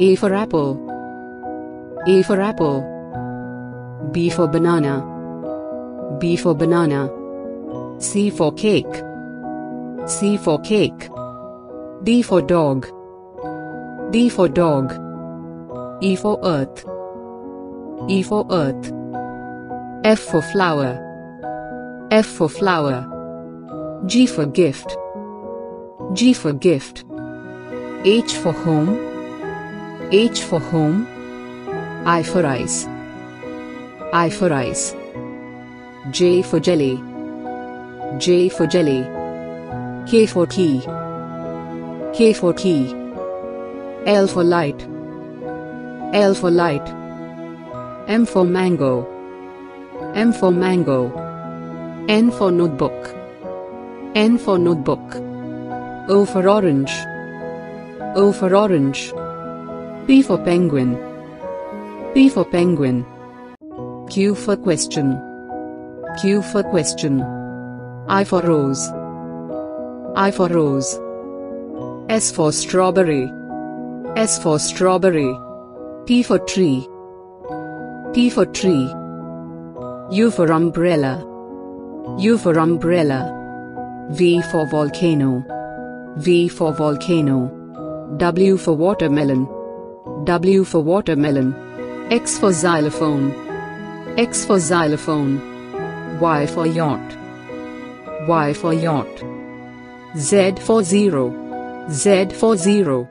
A for apple. A for apple. B for banana. B for banana. C for cake. C for cake. D for dog. D for dog. E for earth. E for earth. F for flower. F for flower. G for gift. G for gift. H for home. H for home. I for ice. I for ice. J for jelly. J for jelly. K for key. K for key. L for light. L for light. M for mango. M for mango. N for notebook. N for notebook. O for orange. O for orange. P for penguin. P for penguin. Q for question. Q for question. I for rose. I for rose. S for strawberry. S for strawberry. T for tree. T for tree. U for umbrella. U for umbrella. V for volcano. V for volcano. W for watermelon. W for watermelon. X for xylophone. X for xylophone. Y for yacht. Y for yacht. Z for zero. Z for zero.